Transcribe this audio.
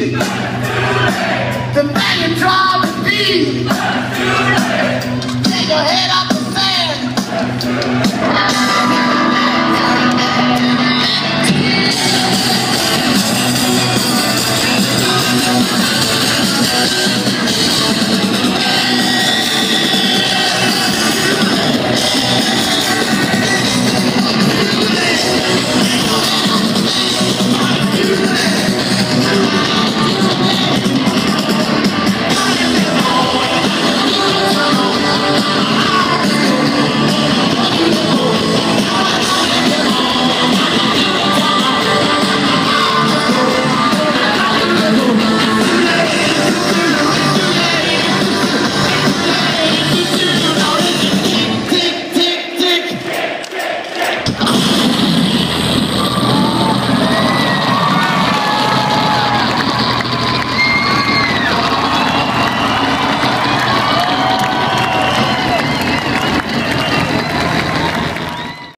The man you try to be. Take your head off the sand.